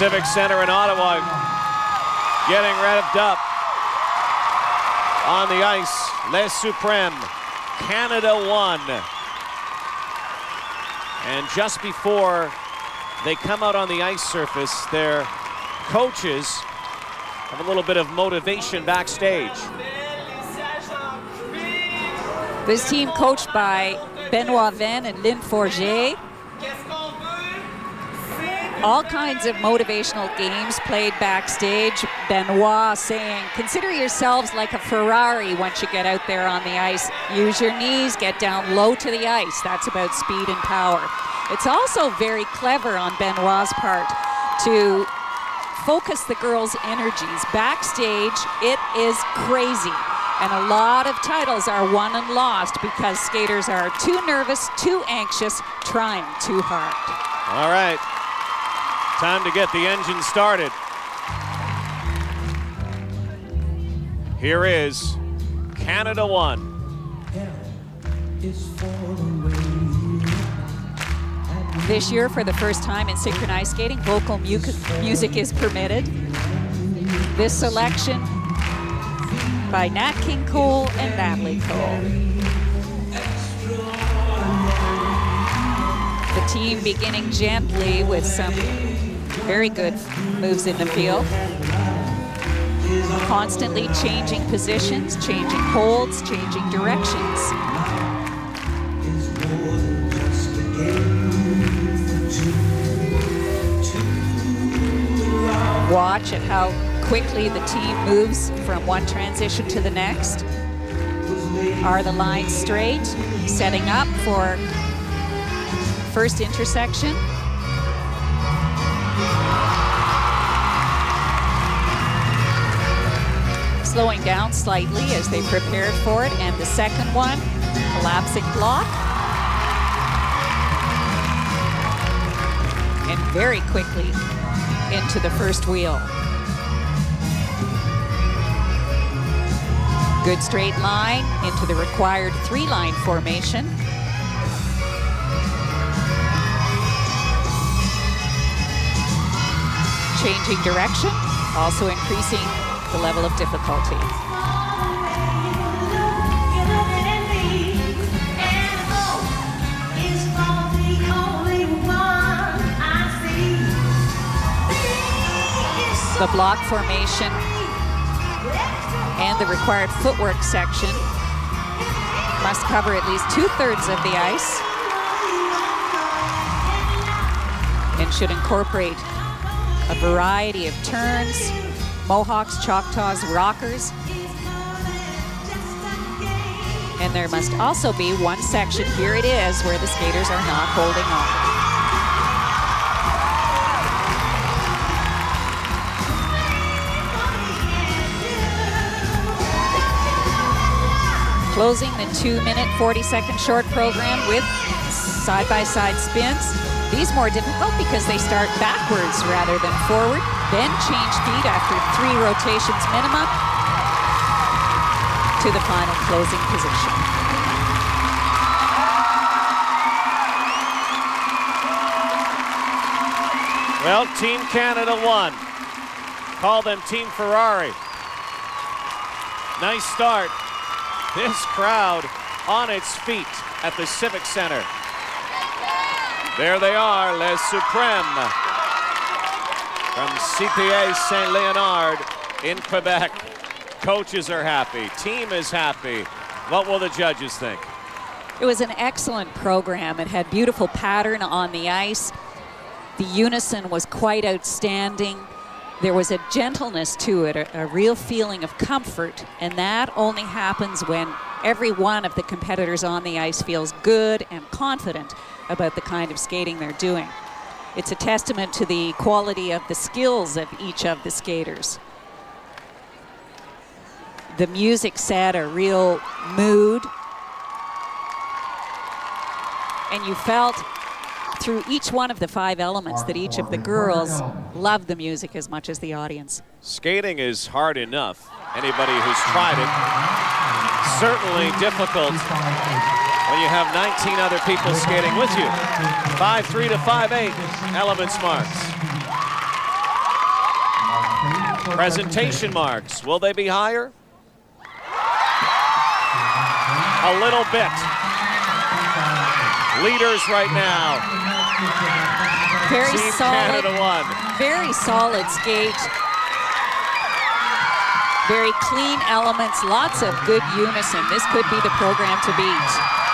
Civic Center in Ottawa getting revved up on the ice. Les Suprêmes, Canada 1. And just before they come out on the ice surface, their coaches have a little bit of motivation backstage. This team coached by Benoit Venn and Lynn Forget. All kinds of motivational games played backstage. Benoit saying, consider yourselves like a Ferrari once you get out there on the ice. Use your knees, get down low to the ice. That's about speed and power. It's also very clever on Benoit's part to focus the girls' energies. Backstage, it is crazy. And a lot of titles are won and lost because skaters are too nervous, too anxious, trying too hard. All right. Time to get the engine started. Here is Canada 1. This year, for the first time in synchronized skating, vocal mu music is permitted. This selection by Nat King Cole and Natalie Cole. The team beginning gently with some very good moves in the field. Constantly changing positions, changing holds, changing directions. Watch at how quickly the team moves from one transition to the next. Are the lines straight? Setting up for first intersection. Slowing down slightly as they prepared for it. And the second one, collapsing block. And very quickly into the first wheel. Good straight line into the required three-line formation. Changing direction, also increasing the level of difficulty. The block formation and the required footwork section must cover at least two-thirds of the ice and should incorporate a variety of turns, mohawks, choctaws, rockers. And there must also be one section, here it is, where the skaters are not holding on. Closing the two minute, 40 second short program with side-by-side -side spins. These more difficult because they start backwards rather than forward, then change feet after three rotations minimum to the final closing position. Well, Team Canada 1. Call them Team Ferrari. Nice start. This crowd on its feet at the Civic Center. There they are, Les Suprêmes from CPA St. Leonard in Quebec. Coaches are happy, team is happy. What will the judges think? It was an excellent program. It had beautiful pattern on the ice. The unison was quite outstanding there was a gentleness to it, a, a, real feeling of comfort, and that only happens when every one of the competitors on the ice feels good and confident about the kind of skating they're doing. It's a testament to the quality of the skills of each of the skaters. The music set a real mood, and you felt through each one of the five elements that each of the girls loved the music as much as the audience. Skating is hard enough. Anybody who's tried it, certainly difficult when you have 19 other people skating with you. 5-3 to 5-8, elements marks. Presentation marks, will they be higher? A little bit. Leaders right now. Very Team solid. Canada 1. Very solid skate. Very clean elements, lots of good unison. This could be the program to beat.